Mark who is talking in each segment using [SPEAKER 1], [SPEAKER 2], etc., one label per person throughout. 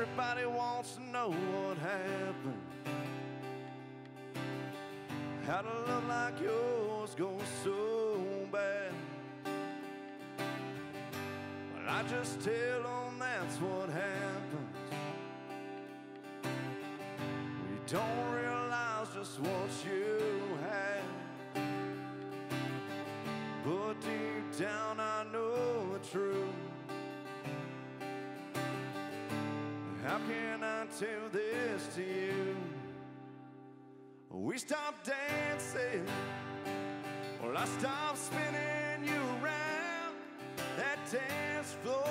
[SPEAKER 1] Everybody wants to know what happened. How a love like yours go so bad? Well, I just tell them that's what happens. You don't realize just what you can I tell this to you? We stopped dancing. Well, I stopped spinning you around. That dance floor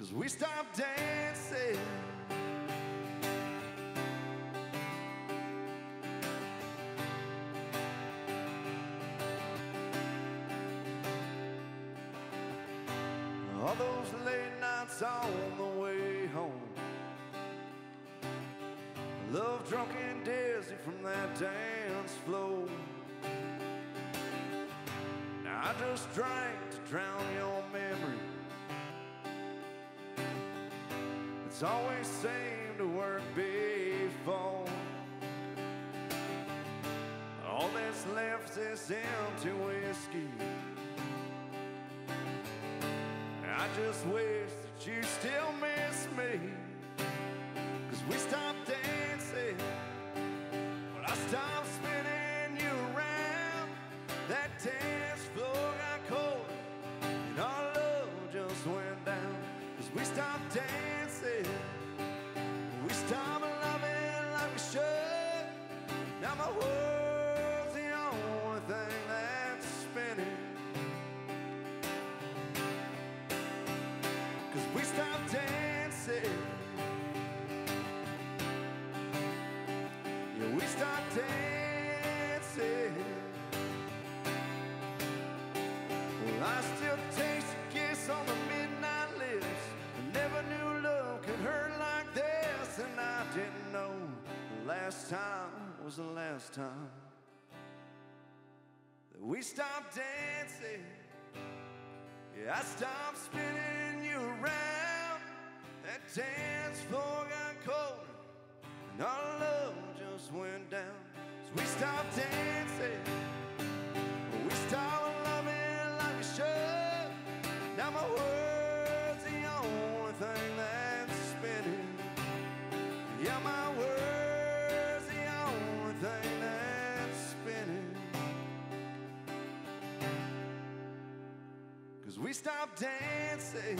[SPEAKER 1] Cause we stopped dancing. All those late nights on the way home. Love drunk and dizzy from that dance floor. Now I just drank to drown your It's always seemed to work before. All that's left is empty whiskey. I just wish that you still miss me. Cause we stopped Cause we stopped dancing. Yeah, we stopped dancing. Well, I still taste a kiss on the midnight lips. I never knew love could hurt like this, and I didn't know the last time was the last time that we stopped dancing. Yeah, I stopped spinning around. That dance floor got colder, and our Cause we stopped dancing.